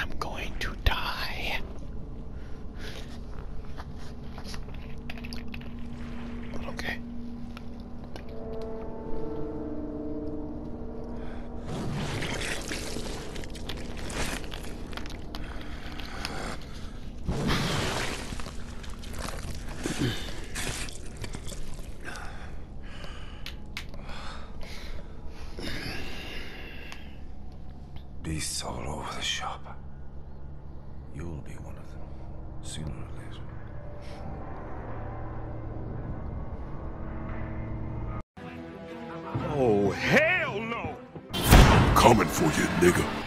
I'm going to die. But okay. Beasts all over the shop. You'll be one of them, sooner or later. Oh, hell no! Coming for you, nigga.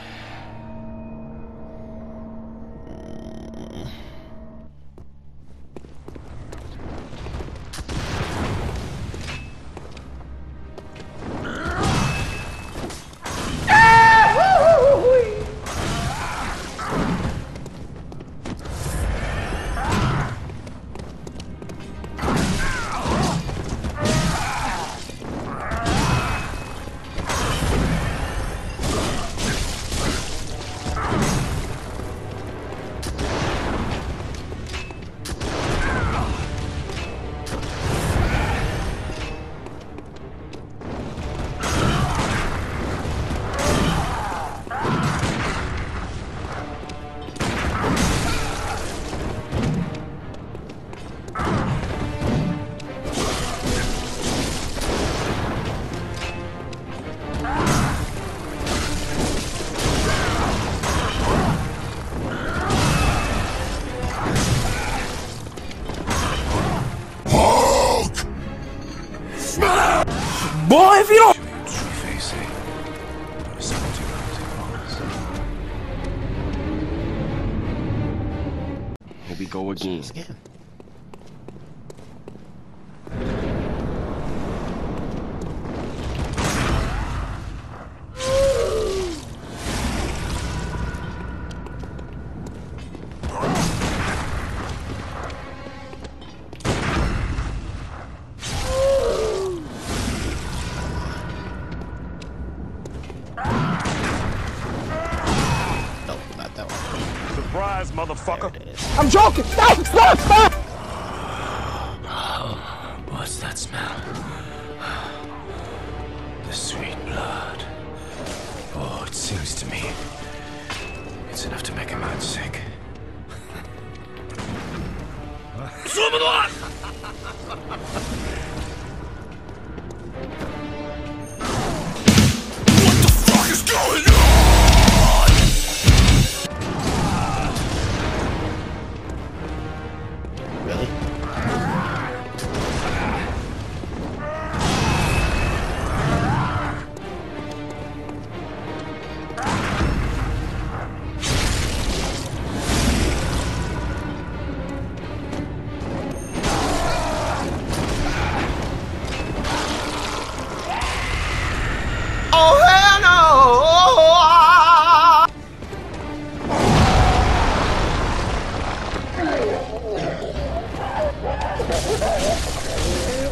Boy, if you don't. Show your true face? Or is someone too loud to focus? Here we go again. Surprise, motherfucker. There it is. I'm joking! Stop! Stop! Stop! What's that smell? The sweet blood. Oh, it seems to me. It's enough to make a man sick. Oh, my God.